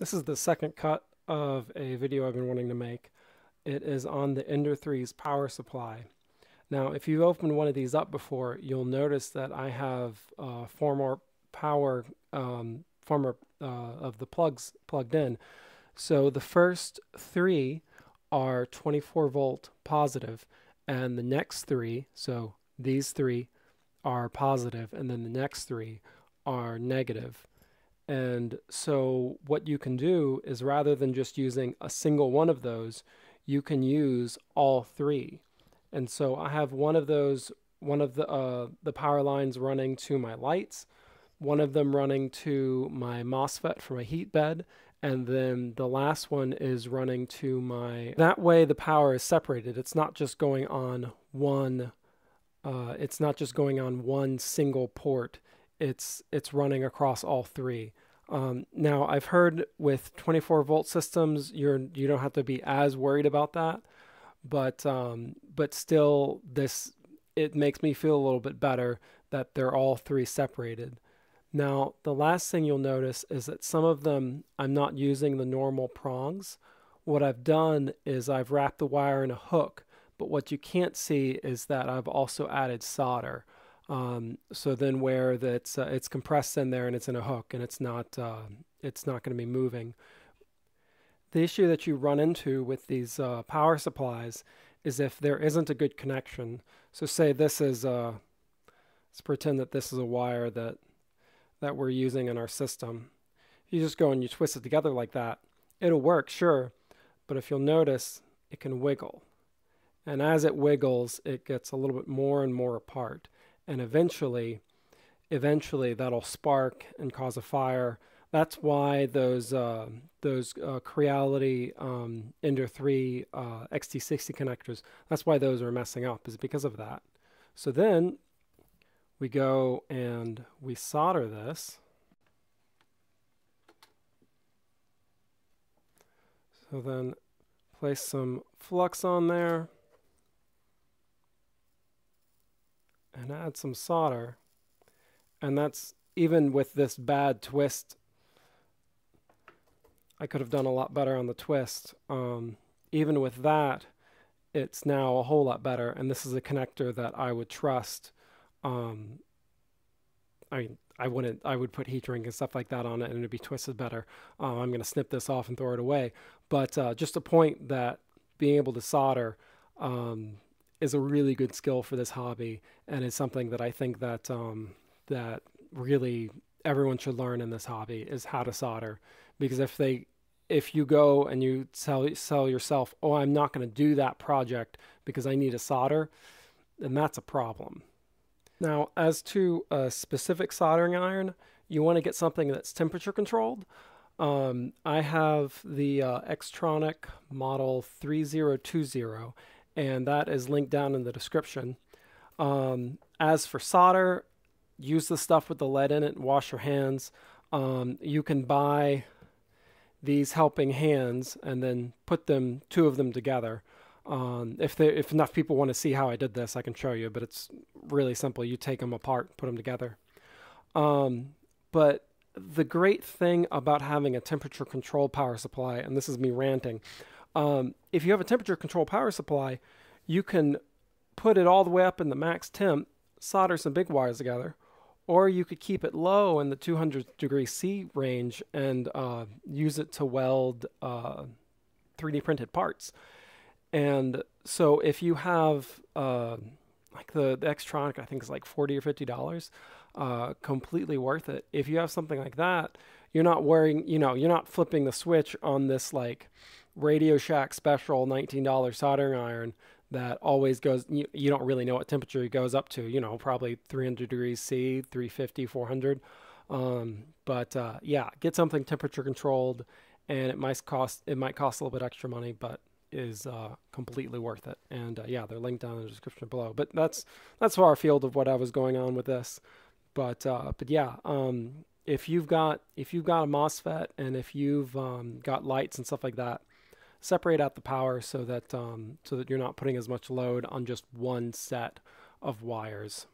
This is the second cut of a video I've been wanting to make. It is on the Ender 3's power supply. Now, if you've opened one of these up before, you'll notice that I have uh, four more power, um, four more uh, of the plugs plugged in. So the first three are 24 volt positive, and the next three, so these three, are positive, and then the next three are negative. And so what you can do is rather than just using a single one of those, you can use all three. And so I have one of those, one of the, uh, the power lines running to my lights, one of them running to my MOSFET for my heat bed, and then the last one is running to my, that way the power is separated. It's not just going on one, uh, it's not just going on one single port it's it's running across all three. Um, now I've heard with 24 volt systems, you're you don't have to be as worried about that, but um, but still this it makes me feel a little bit better that they're all three separated. Now the last thing you'll notice is that some of them I'm not using the normal prongs. What I've done is I've wrapped the wire in a hook, but what you can't see is that I've also added solder. Um, so then where that's uh, it's compressed in there and it's in a hook and it's not uh, it's not going to be moving. The issue that you run into with these uh, power supplies is if there isn't a good connection. So say this is uh, let's pretend that this is a wire that that we're using in our system. You just go and you twist it together like that. It'll work, sure, but if you'll notice, it can wiggle. And as it wiggles, it gets a little bit more and more apart and eventually eventually that'll spark and cause a fire. That's why those uh, those uh, Creality um, Ender 3 uh, XT60 connectors that's why those are messing up is because of that. So then we go and we solder this. So then place some flux on there and add some solder. And that's even with this bad twist, I could have done a lot better on the twist. Um, even with that, it's now a whole lot better. And this is a connector that I would trust. Um, I mean, I wouldn't, I would put heat shrink and stuff like that on it and it'd be twisted better. Uh, I'm going to snip this off and throw it away. But uh, just a point that being able to solder um, is a really good skill for this hobby, and is something that I think that um, that really everyone should learn in this hobby is how to solder. Because if they if you go and you sell sell yourself, oh, I'm not going to do that project because I need a solder, then that's a problem. Now, as to a specific soldering iron, you want to get something that's temperature controlled. Um, I have the uh, X-Tronic model 3020 and that is linked down in the description. Um, as for solder, use the stuff with the lead in it and wash your hands. Um, you can buy these helping hands and then put them, two of them together. Um, if there, if enough people want to see how I did this, I can show you, but it's really simple. You take them apart, put them together. Um, but the great thing about having a temperature control power supply, and this is me ranting, um, if you have a temperature control power supply, you can put it all the way up in the max temp, solder some big wires together, or you could keep it low in the 200 degree C range and uh, use it to weld uh, 3D printed parts. And so if you have uh, like the, the X-Tronic, I think is like 40 or 50 dollars, uh, completely worth it. If you have something like that, you're not worrying, you know, you're not flipping the switch on this like Radio Shack special $19 soldering iron that always goes you, you don't really know what temperature it goes up to you know probably 300 degrees c 350 400 um, but uh, yeah get something temperature controlled and it might cost it might cost a little bit extra money but is uh, completely worth it. And uh, yeah they're linked down in the description below. But that's that's far field of what i was going on with this. But uh, but yeah um, if you've got if you've got a mosfet and if you've um, got lights and stuff like that separate out the power so that um, so that you're not putting as much load on just one set of wires.